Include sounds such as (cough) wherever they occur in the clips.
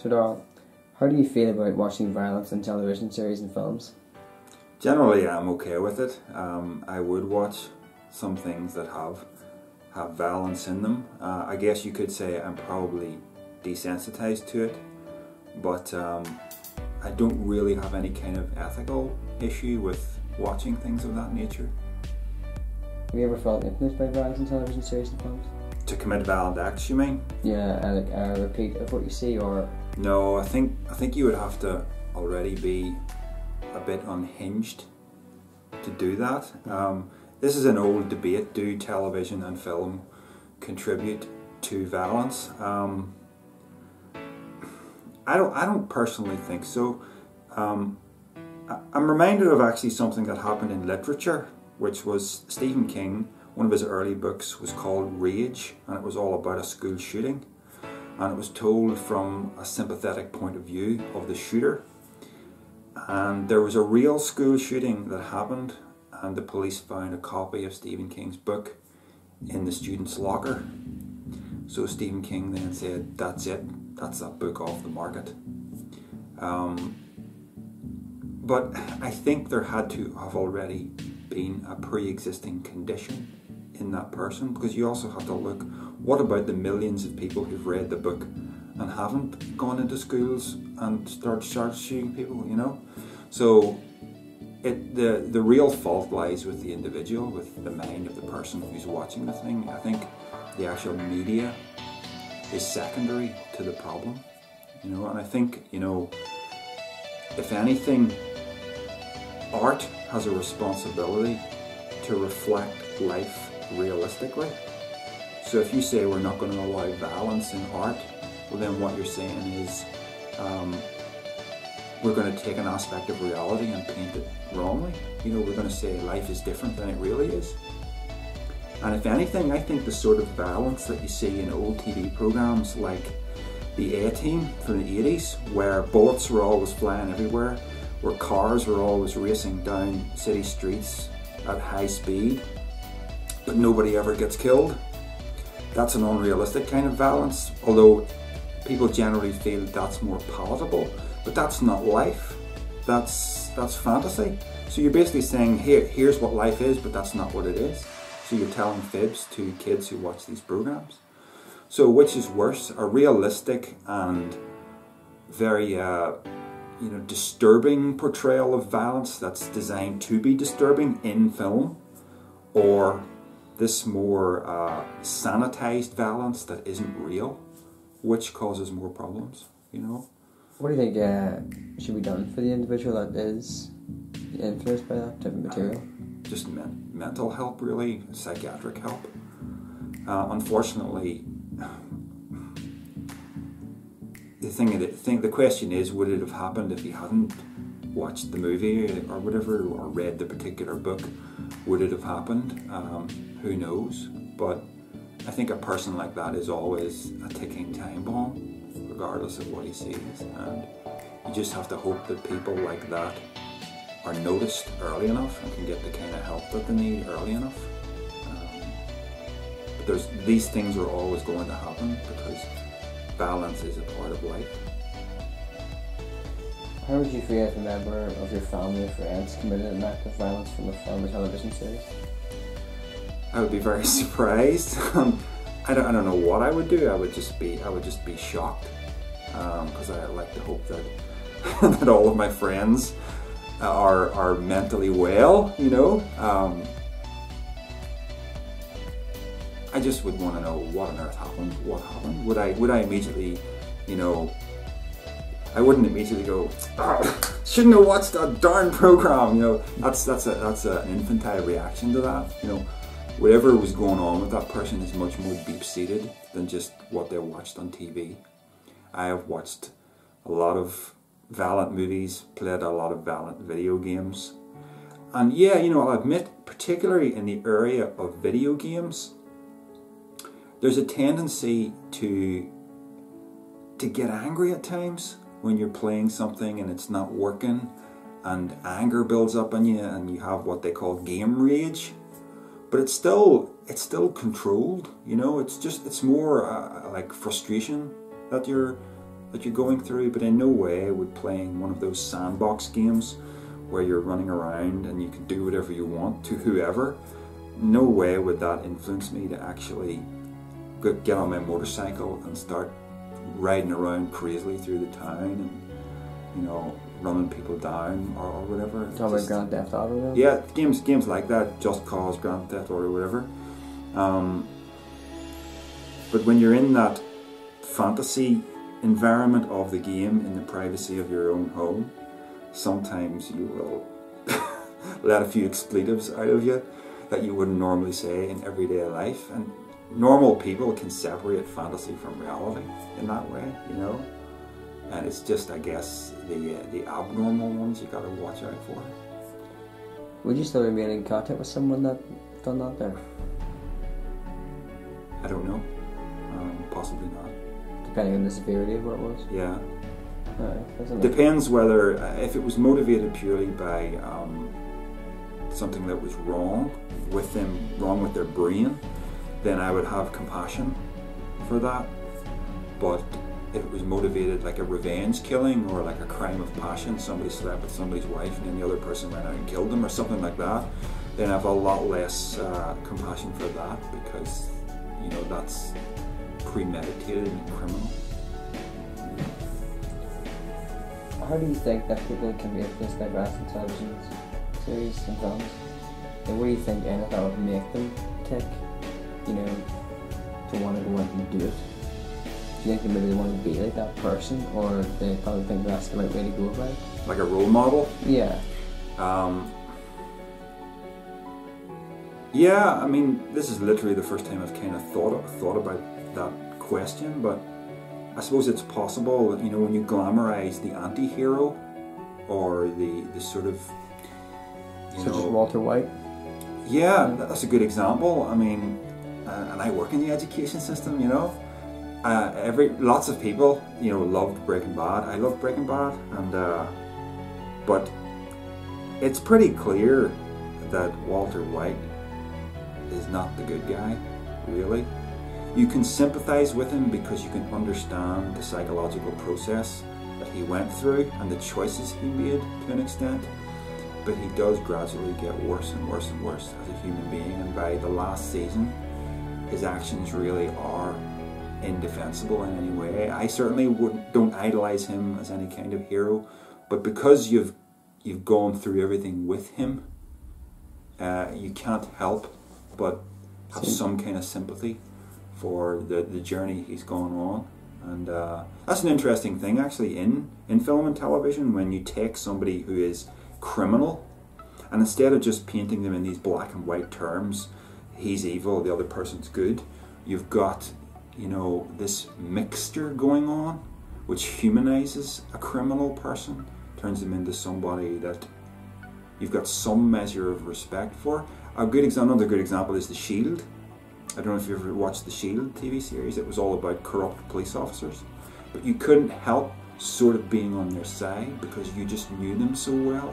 So, Darryl, how do you feel about watching violence in television series and films? Generally, I'm okay with it. Um, I would watch some things that have have violence in them. Uh, I guess you could say I'm probably desensitized to it, but um, I don't really have any kind of ethical issue with watching things of that nature. Have you ever felt influenced by violence in television series and films? To commit violent acts, you mean? Yeah, like a repeat of what you see, or No, I think I think you would have to already be a bit unhinged to do that. Um, this is an old debate: do television and film contribute to violence? Um, I don't. I don't personally think so. Um, I- I'm reminded of actually something that happened in literature, which was Stephen King. One of his early books was called Rage, and it was all about a school shooting and it was told from a sympathetic point of view of the shooter. And there was a real school shooting that happened, and the police found a copy of Stephen King's book in the student's locker. So Stephen King then said, "That's it. That's that book off the market." Um, but I think there had to have already been a pre-existing condition in that person because you also have to look what about the millions of people who've read the book and haven't gone into schools and start shooting people you know? So it the the real fault lies with the individual with the mind of the person who's watching the thing. I think the actual media is secondary to the problem you know? And i think you know if anything art has a responsibility to reflect life realistically. So if you say we're not going to allow violence in art, well then what you're saying is um, we're going to take an aspect of reality and paint it wrongly. You know, we're going to say life is different than it really is. And if anything, I think the sort of violence that you see in old TV programs like the A Team from the 80s, where bullets were always flying everywhere, where cars were always racing down city streets at high speed, but nobody ever gets killed. That's an unrealistic kind of violence, although people generally feel that's more palatable, but that's not life. That's that's fantasy. So you're basically saying here here's what life is, but that's not what it is. So you're telling fibs to kids who watch these programs. So which is worse, a realistic and very uh, you know disturbing portrayal of violence that's designed to be disturbing in film, or this more uh, sanitized violence that isn't real, which causes more problems, you know? what do you think uh, should be done for the individual that is influenced by that type of material? Just men- mental help, really, psychiatric help. Uh, unfortunately, the thing, the thing, the question is, would it have happened if he hadn't watched the movie or whatever, or read the particular book? Would it have happened? Um, who knows? But I think a person like that is always a ticking time bomb, regardless of what he sees. And you just have to hope that people like that are noticed early enough and can get the kind of help that they need early enough. Um, but there's these things are always going to happen because balance is a part of life. How would you feel if a member of your family or friends committed an act of violence from a film or television series? I would be very (laughs) surprised. Um, I don't, I don't know what I would do. I would just be I would just be shocked because I like to hope that (laughs) that all of my friends are are mentally well. You know, um, I just would want to know what on earth happened. What happened? Would I would I immediately, you know, I wouldn't immediately go, oh, shouldn't have watched that darn program. You know, that's that's a that's an infantile reaction to that. You know, whatever was going on with that person is much more deep seated than just what they watched on TV. I have watched a lot of violent movies, played a lot of violent video games, and yeah, you know, I'll admit, particularly in the area of video games, there's a tendency to to get angry at times when you're playing something and it's not working and anger builds up on you and you have what they call game rage but it's still it's still controlled you know it's just it's more uh, like frustration that you're that you're going through, but in no way would playing one of those sandbox games where you're running around and you can do whatever you want to whoever. No way would that influence me to actually get on my motorcycle and start riding around crazily through the town and you know running people down or, or whatever. Talk about Grand Theft Auto. Though? Yeah, games games like that, Just Cause, Grand Theft Auto, whatever. Um, but when you're in that fantasy environment of the game in the privacy of your own home, sometimes you will (laughs) let a few expletives out of you that you wouldn't normally say in everyday life. And normal people can separate fantasy from reality in that way, you know. And it's just, I guess, the uh, the abnormal ones you got to watch out for. Would you still remain in contact with someone that done that there? I don't know. Um, possibly not. Depending on the severity of what it was. Yeah. Right, Depends whether uh, if it was motivated purely by um, something that was wrong with them, wrong with their brain, then I would have compassion for that. But if it was motivated like a revenge killing or like a crime of passion, somebody slept with somebody's wife and then the other person went out and killed them or something like that, then I have a lot less uh, compassion for that because you know that's premeditated and criminal. How do you think that people can make this diverse in television series and films? And what do you think that would make them tick, you know, to want to go out and do it? Do you think they maybe want to be like that person, or they probably think that's the right way to go about it? Like a role model? Yeah. Um, yeah, I mean, this is literally the first time I've kind of thought thought about that question, but I suppose it's possible that you know when you glamorize the anti-hero or the the sort of you such know, as Walter White. Yeah, that's a good example. I mean, uh, and I work in the education system, you know. Uh, every lots of people, you know, loved Breaking Bad. I love Breaking Bad, and uh, but it's pretty clear that Walter White is not the good guy, really. You can sympathize with him because you can understand the psychological process that he went through and the choices he made to an extent. But he does gradually get worse and worse and worse as a human being, and by the last season, his actions really are indefensible in any way. I certainly would don't idolize him as any kind of hero, but because you've you've gone through everything with him, uh, you can't help but have some kind of sympathy for the, the journey he's gone on. And uh, that's an interesting thing, actually, in, in film and television, when you take somebody who is criminal and instead of just painting them in these black and white terms, he's evil, the other person's good, you've got, you know, this mixture going on which humanizes a criminal person, turns them into somebody that you've got some measure of respect for. A good example, another good example is The Shield. I don't know if you've ever watched The Shield TV series. It was all about corrupt police officers, but you couldn't help sort of being on their side because you just knew them so well,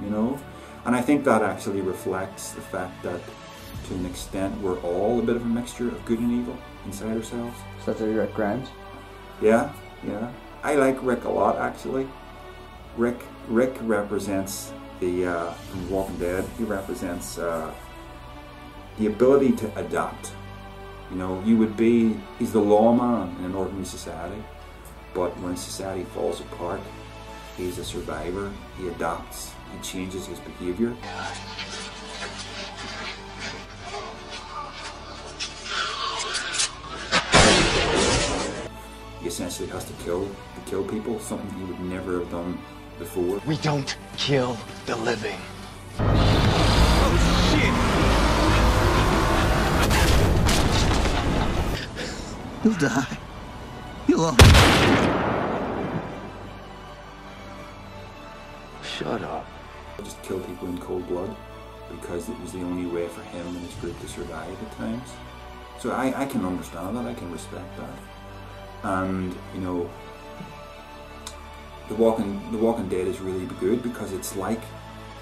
you know. And I think that actually reflects the fact that, to an extent, we're all a bit of a mixture of good and evil inside ourselves. Such as Rick Grimes. Yeah, yeah. I like Rick a lot actually. Rick Rick represents the uh, from Walking Dead. He represents uh, the ability to adapt. You know, you would be he's the lawman in an ordinary society, but when society falls apart, he's a survivor. He adapts. He changes his behavior. Essentially has to kill to kill people, something he would never have done before. We don't kill the living. Oh, shit! You'll die. You'll all... Shut up. Just kill people in cold blood because it was the only way for him and his group to survive at times. So I, I can understand that, I can respect that. And, you know, the Walking the Walking Dead is really good because it's like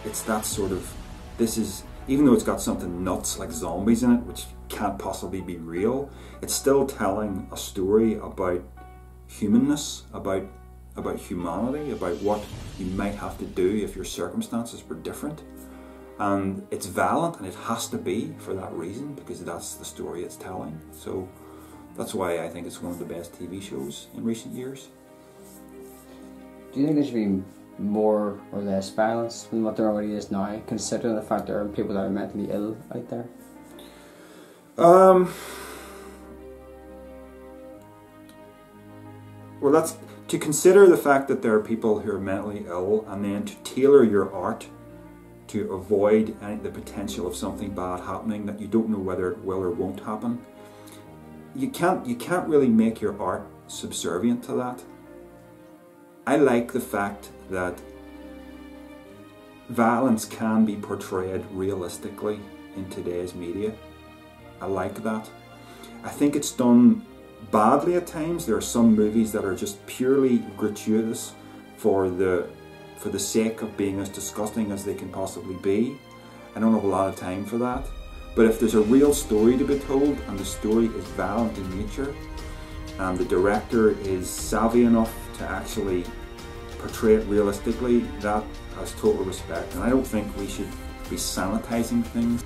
it's that sort of this is even though it's got something nuts like zombies in it, which can't possibly be real, it's still telling a story about humanness, about about humanity, about what you might have to do if your circumstances were different. And it's violent and it has to be for that reason because that's the story it's telling. So that's why I think it's one of the best TV shows in recent years. Do you think there should be more or less violence than what there already is now, considering the fact there are people that are mentally ill out there? Um, well, that's to consider the fact that there are people who are mentally ill and then to tailor your art to avoid any, the potential of something bad happening that you don't know whether it will or won't happen. You can't you can't really make your art subservient to that. I like the fact that violence can be portrayed realistically in today's media. I like that. I think it's done badly at times. There are some movies that are just purely gratuitous for the for the sake of being as disgusting as they can possibly be. I don't have a lot of time for that. But if there's a real story to be told and the story is violent in nature and the director is savvy enough to actually portray it realistically, that has total respect. And I don't think we should be sanitizing things.